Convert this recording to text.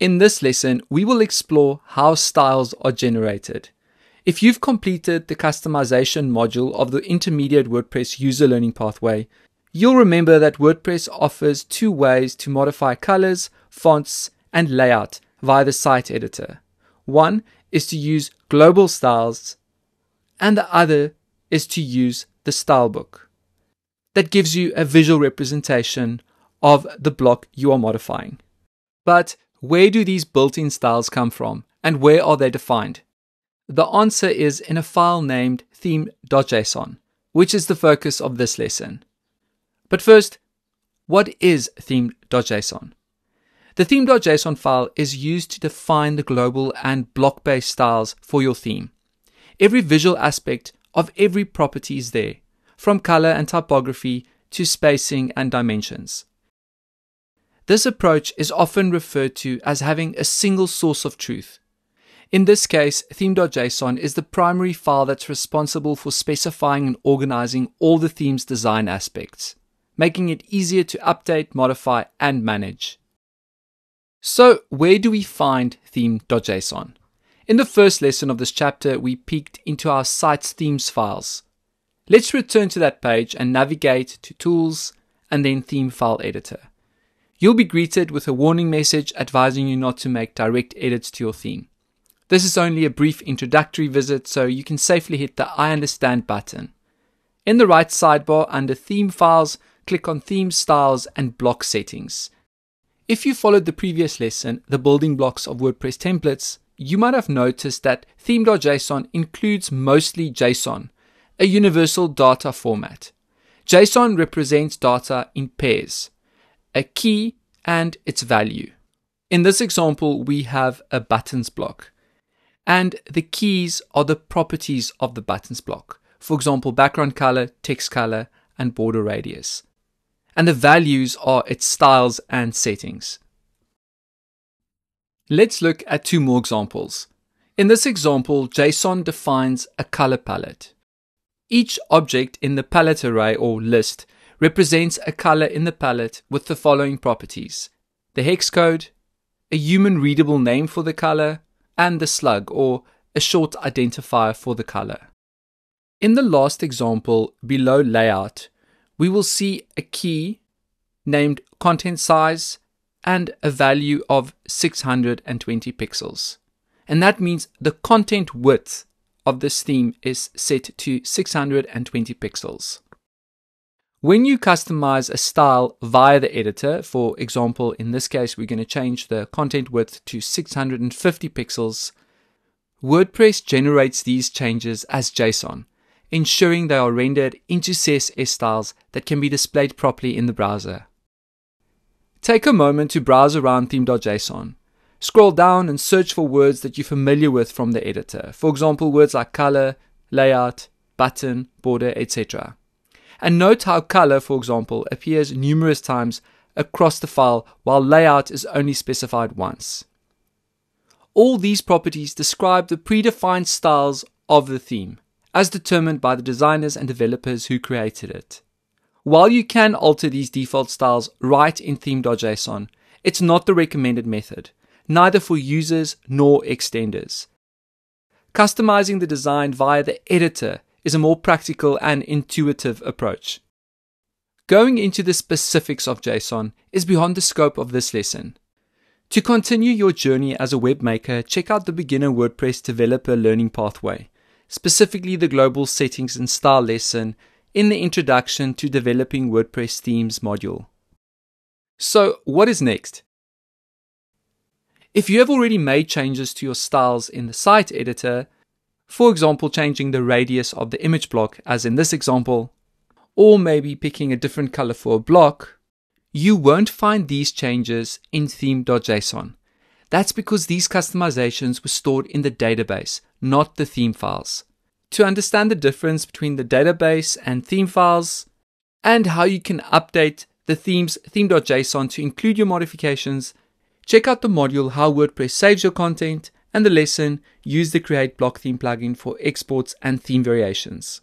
In this lesson, we will explore how styles are generated. If you've completed the customization module of the intermediate WordPress user learning pathway, you'll remember that WordPress offers two ways to modify colors, fonts, and layout via the site editor. One is to use global styles, and the other is to use the stylebook. That gives you a visual representation of the block you are modifying. But where do these built-in styles come from and where are they defined? The answer is in a file named theme.json, which is the focus of this lesson. But first, what is theme.json? The theme.json file is used to define the global and block-based styles for your theme. Every visual aspect of every property is there, from color and typography to spacing and dimensions. This approach is often referred to as having a single source of truth. In this case, theme.json is the primary file that's responsible for specifying and organizing all the theme's design aspects, making it easier to update, modify, and manage. So, where do we find theme.json? In the first lesson of this chapter, we peeked into our site's themes files. Let's return to that page and navigate to Tools and then Theme File Editor. You'll be greeted with a warning message advising you not to make direct edits to your theme. This is only a brief introductory visit, so you can safely hit the I understand button. In the right sidebar under Theme Files, click on Theme Styles and Block Settings. If you followed the previous lesson, The Building Blocks of WordPress Templates, you might have noticed that theme.json includes mostly JSON, a universal data format. JSON represents data in pairs a key and its value. In this example, we have a buttons block, and the keys are the properties of the buttons block. For example, background color, text color, and border radius. And the values are its styles and settings. Let's look at two more examples. In this example, JSON defines a color palette. Each object in the palette array or list represents a color in the palette with the following properties the hex code, a human readable name for the color, and the slug or a short identifier for the color. In the last example below layout, we will see a key named content size and a value of 620 pixels. And that means the content width of this theme is set to 620 pixels. When you customize a style via the editor, for example, in this case, we're going to change the content width to 650 pixels, WordPress generates these changes as JSON, ensuring they are rendered into CSS styles that can be displayed properly in the browser. Take a moment to browse around theme.json. Scroll down and search for words that you're familiar with from the editor. For example, words like color, layout, button, border, etc. And note how color, for example, appears numerous times across the file while layout is only specified once. All these properties describe the predefined styles of the theme, as determined by the designers and developers who created it. While you can alter these default styles right in theme.json, it's not the recommended method, neither for users nor extenders. Customizing the design via the editor is a more practical and intuitive approach. Going into the specifics of JSON is beyond the scope of this lesson. To continue your journey as a webmaker, check out the Beginner WordPress Developer Learning Pathway, specifically the Global Settings and Style lesson in the Introduction to Developing WordPress Themes module. So, what is next? If you have already made changes to your styles in the site editor, for example, changing the radius of the image block, as in this example, or maybe picking a different color for a block, you won't find these changes in theme.json. That's because these customizations were stored in the database, not the theme files. To understand the difference between the database and theme files, and how you can update the themes theme.json to include your modifications, check out the module How WordPress Saves Your Content and the lesson Use the Create Block Theme plugin for exports and theme variations.